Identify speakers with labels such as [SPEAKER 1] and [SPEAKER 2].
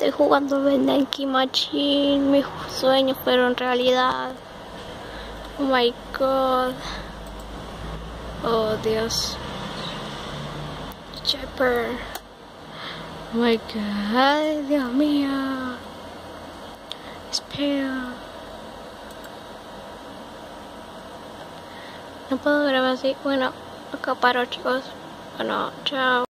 [SPEAKER 1] Estoy jugando Bendenki Machine. Mis sueños fueron realidad. Oh my god. Oh Dios. Chopper. Oh my god. Dios mío. Espera. No puedo grabar así. Bueno, acá paro chicos. Bueno, chao.